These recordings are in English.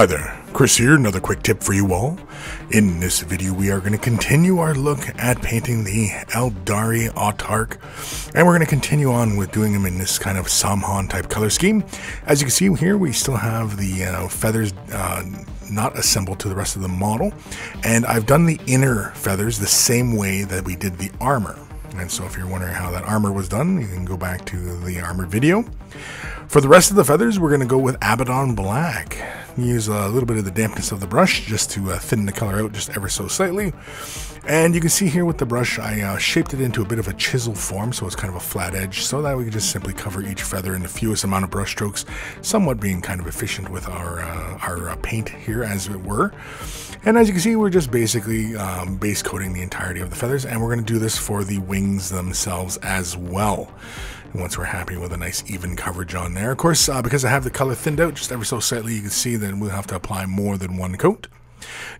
Hi there, Kris here, another quick tip for you all. In this video, we are going to continue our look at painting the Aeldari Autarch, and we're going to continue on with doing them in this kind of Saim-Hann type color scheme. As you can see here, we still have the uh, feathers uh, not assembled to the rest of the model, and I've done the inner feathers the same way that we did the armor. And so if you're wondering how that armor was done, you can go back to the armor video. For the rest of the feathers, we're going to go with Abaddon Black. Use a little bit of the dampness of the brush just to uh, thin the color out just ever so slightly. And you can see here with the brush, I uh, shaped it into a bit of a chisel form, so it's kind of a flat edge, so that we can just simply cover each feather in the fewest amount of brush strokes, somewhat being kind of efficient with our, uh, our uh, paint here, as it were. And as you can see, we're just basically um, base coating the entirety of the feathers, and we're going to do this for the wings themselves as well once we're happy with a nice even coverage on there. Of course, uh, because I have the color thinned out just ever so slightly, you can see that we'll have to apply more than one coat.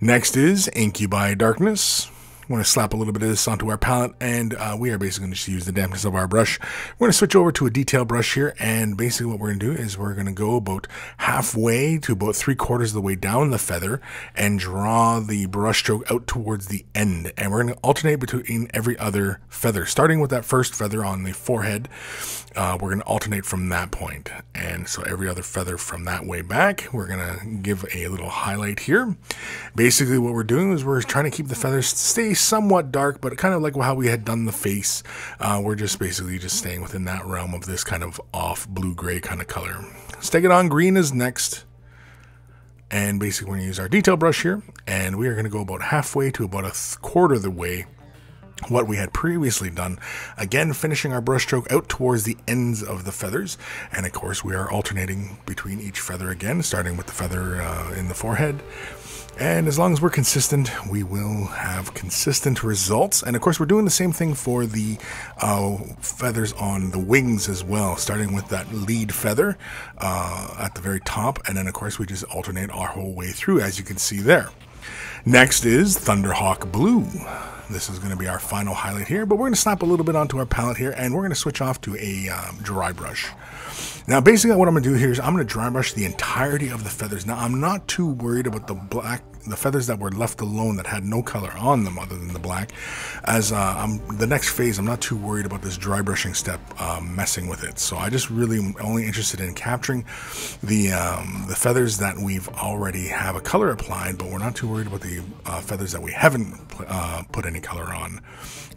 Next is Incubi Darkness. Going to slap a little bit of this onto our palette, and uh, we are basically going to just use the dampness of our brush. We're going to switch over to a detail brush here, and basically what we're going to do is we're going to go about halfway to about three quarters of the way down the feather and draw the brush stroke out towards the end. And we're going to alternate between every other feather, starting with that first feather on the forehead. Uh, we're going to alternate from that point. And so every other feather from that way back, we're going to give a little highlight here. Basically what we're doing is we're trying to keep the feathers stay somewhat dark, but kind of like how we had done the face. Uh, we're just basically just staying within that realm of this kind of off blue-gray kind of color. Stegadon green is next. And basically we're going to use our detail brush here, and we are going to go about halfway to about a quarter of the way what we had previously done. Again, finishing our brushstroke out towards the ends of the feathers. And of course, we are alternating between each feather again, starting with the feather uh, in the forehead. And as long as we're consistent, we will have consistent results. And of course, we're doing the same thing for the uh, feathers on the wings as well, starting with that lead feather uh, at the very top. And then, of course, we just alternate our whole way through, as you can see there. Next is Thunderhawk Blue. This is going to be our final highlight here, but we're going to snap a little bit onto our palette here, and we're going to switch off to a um, dry brush. Now, basically what I'm going to do here is I'm going to dry brush the entirety of the feathers. Now, I'm not too worried about the black, the feathers that were left alone that had no color on them other than the black. As uh, I'm, the next phase, I'm not too worried about this dry brushing step um, messing with it. So I just really am only interested in capturing the um, the feathers that we've already have a color applied, but we're not too worried about the uh, feathers that we haven't uh, put any color on.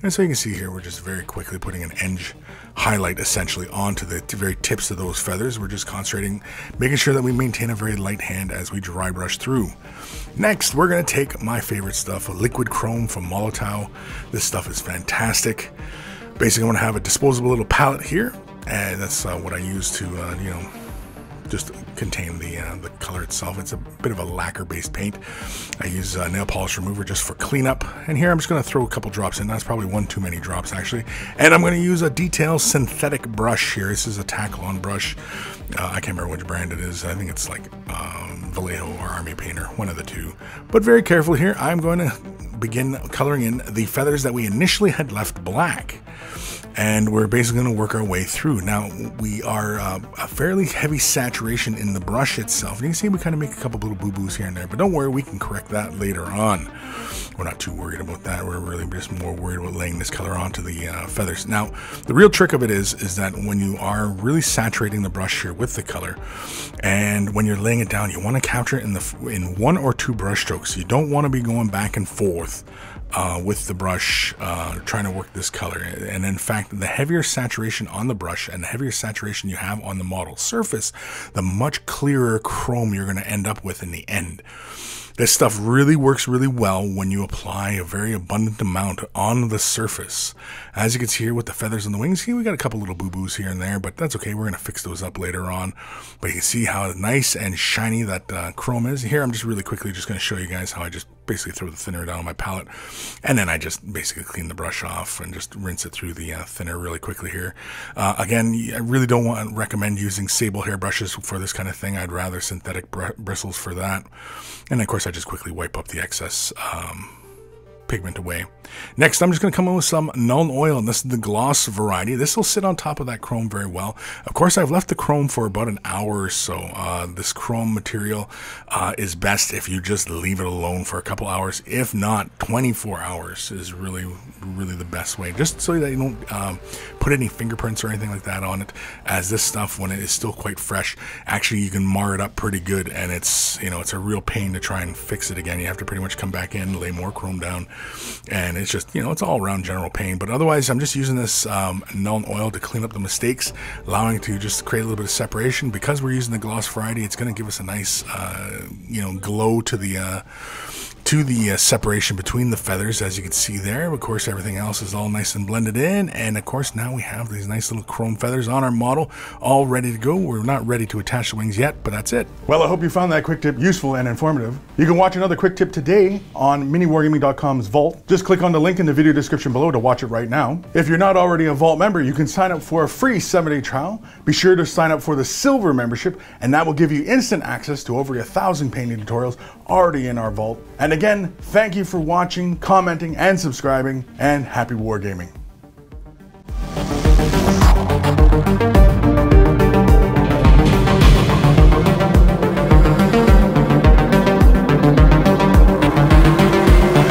And so you can see here, we're just very quickly putting an edge highlight essentially onto the very tips of those feathers. We're just concentrating, making sure that we maintain a very light hand as we dry brush through. Next, we're to take my favorite stuff, a liquid chrome from Molotow. This stuff is fantastic. Basically, I'm to have a disposable little palette here, and that's uh, what I use to, uh, you know, just contain the uh, the color itself. It's a bit of a lacquer based paint. I use uh, nail polish remover just for cleanup. And here I'm just going to throw a couple drops in. That's probably one too many drops actually. And I'm going to use a detail synthetic brush here. This is a Taklon brush. Uh, I can't remember which brand it is. I think it's like um, Vallejo or Army Painter, one of the two. But very careful here. I'm going to begin coloring in the feathers that we initially had left black and we're basically going to work our way through. Now, we are uh, a fairly heavy saturation in the brush itself. And you can see we kind of make a couple little boo-boos here and there, but don't worry, we can correct that later on. We're not too worried about that. We're really just more worried about laying this color onto the uh, feathers. Now, the real trick of it is, is that when you are really saturating the brush here with the color, and when you're laying it down, you want to capture it in the in one or two brush strokes. You don't want to be going back and forth uh, with the brush uh, trying to work this color. And in fact, the heavier saturation on the brush and the heavier saturation you have on the model surface, the much clearer chrome you're going to end up with in the end. This stuff really works really well when you apply a very abundant amount on the surface. As you can see here with the feathers on the wings, here we got a couple little boo-boos here and there, but that's okay. We're going to fix those up later on. But you can see how nice and shiny that uh, chrome is. Here I'm just really quickly just going to show you guys how I just basically throw the thinner down on my palette. And then I just basically clean the brush off and just rinse it through the uh, thinner really quickly here. Uh, again, I really don't want to recommend using sable hair brushes for this kind of thing. I'd rather synthetic br bristles for that. And of course, I just quickly wipe up the excess um, pigment away. Next, I'm just going to come in with some Nuln Oil, and this is the gloss variety. This will sit on top of that chrome very well. Of course, I've left the chrome for about an hour or so. Uh, this chrome material uh, is best if you just leave it alone for a couple hours. If not, 24 hours is really, really the best way, just so that you don't um, put any fingerprints or anything like that on it. As this stuff, when it is still quite fresh, actually you can mar it up pretty good, and it's you know it's a real pain to try and fix it again. You have to pretty much come back in, lay more chrome down, and it's just, you know, it's all around general pain. But otherwise, I'm just using this um, Nuln Oil to clean up the mistakes, allowing to just create a little bit of separation. Because we're using the gloss variety, it's going to give us a nice, uh, you know, glow to the uh, to the uh, separation between the feathers, as you can see there. Of course, everything else is all nice and blended in. And of course, now we have these nice little chrome feathers on our model, all ready to go. We're not ready to attach the wings yet, but that's it. Well, I hope you found that quick tip useful and informative. You can watch another quick tip today on miniwargaming.com's Vault. Just click on the link in the video description below to watch it right now. If you're not already a Vault member, you can sign up for a free seven-day trial. Be sure to sign up for the Silver membership, and that will give you instant access to over a thousand painting tutorials already in our Vault. And again, thank you for watching, commenting, and subscribing, and happy wargaming.